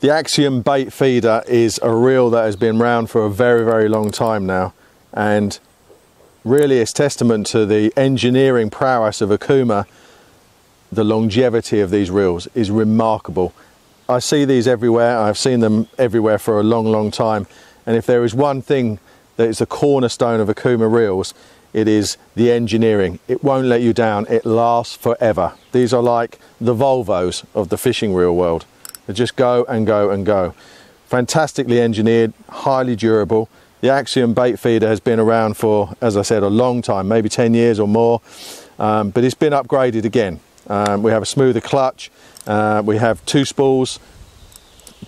The Axeon bait feeder is a reel that has been around for a very, very long time now. And really it's testament to the engineering prowess of Okuma. The longevity of these reels is remarkable. I see these everywhere. I've seen them everywhere for a long, long time. And if there is one thing that is a cornerstone of Okuma reels, it is the engineering. It won't let you down. It lasts forever. These are like the Volvos of the fishing reel world. They just go and go and go. Fantastically engineered, highly durable. The Axeon bait feeder has been around for, as I said, a long time, maybe 10 years or more, um, but it's been upgraded again. Um, we have a smoother clutch, uh, we have two spools,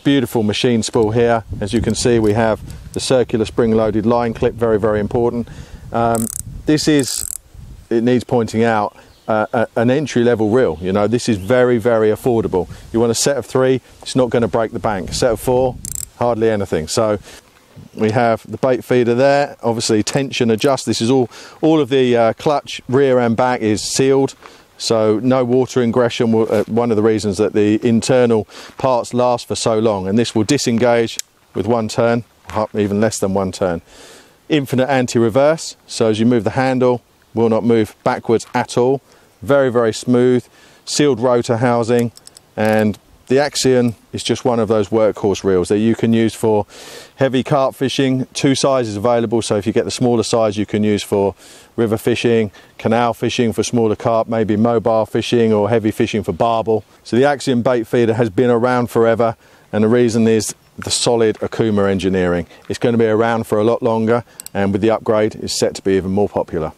beautiful machine spool here. As you can see, we have the circular spring loaded line clip, very, very important. Um, this is, it needs pointing out, uh, an entry level reel. You know, this is very, very affordable. You want a set of three, it's not going to break the bank. A set of four, hardly anything. So we have the bait feeder there, obviously tension adjust. This is all, all of the uh, clutch, rear and back is sealed. So no water ingression, uh, one of the reasons that the internal parts last for so long. And this will disengage with one turn, even less than one turn. Infinite anti-reverse, so as you move the handle, will not move backwards at all very, very smooth, sealed rotor housing, and the Axeon is just one of those workhorse reels that you can use for heavy carp fishing. Two sizes available, so if you get the smaller size, you can use for river fishing, canal fishing for smaller carp, maybe mobile fishing or heavy fishing for barbel. So the Axeon bait feeder has been around forever, and the reason is the solid Okuma engineering. It's going to be around for a lot longer, and with the upgrade, it's set to be even more popular.